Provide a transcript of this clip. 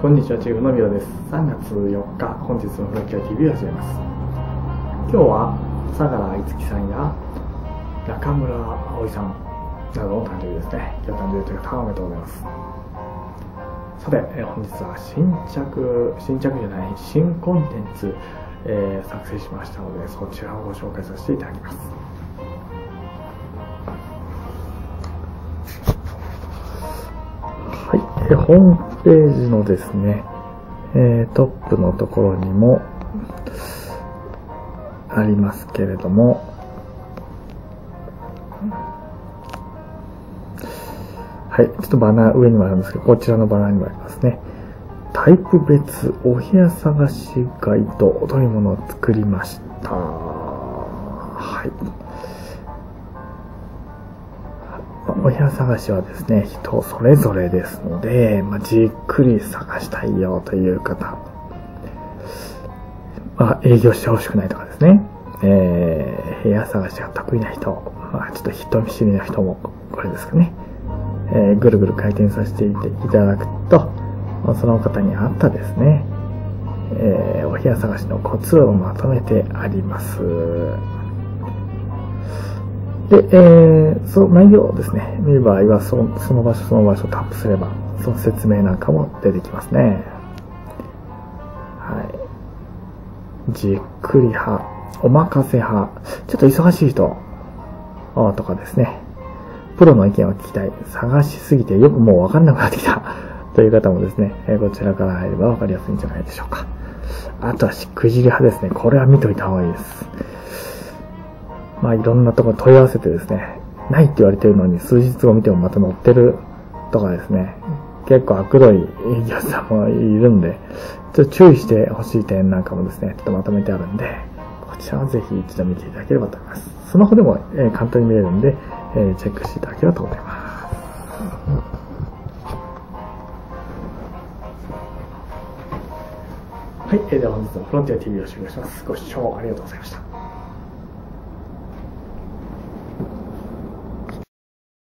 こんにちは、チーフのみろです。3月4日、本日のフロンティア TV を始めます。今日は、相良いつきさんや中村葵さんなどの誕生日ですね。今日誕生日という方おめでとうございます。さて、え本日は新着、新着じゃない、新コンテンツ、えー、作成しましたので、そちらをご紹介させていただきます。はい、えホームページのですね、えー、トップのところにもありますけれども、はい、ちょっとバナー上にもあるんですけど、こちらのバナーにもありますね。タイプ別お部屋探しガイドというものを作りました。はい。お部屋探しはですね、人それぞれですので、まあ、じっくり探したいよという方、まあ、営業してほしくないとかですね、えー、部屋探しが得意な人、まあ、ちょっと人見知りな人も、これですかね、えー、ぐるぐる回転させていただくと、まあその方に合ったですね、えー、お部屋探しのコツをまとめてあります。で、えー、その内容をですね、見る場合はそ、その場所その場所をタップすれば、その説明なんかも出てきますね。はい。じっくり派、お任せ派、ちょっと忙しい人、とかですね。プロの意見を聞きたい。探しすぎてよくもうわかんなくなってきた。という方もですね、えこちらから入ればわかりやすいんじゃないでしょうか。あとはしくじり派ですね。これは見といた方がいいです。まあいろんなところ問い合わせてですね、ないって言われてるのに数日後見てもまた載ってるとかですね、結構悪どい営業者もいるんで、ちょっと注意してほしい点なんかもですね、ちょっとまとめてあるんで、こちらはぜひ一度見ていただければと思います。スマホでも、え、簡単に見れるんで、え、チェックしていただければと思います。はい、えー、では本日のフロンティア TV を終了します。ご視聴ありがとうございました。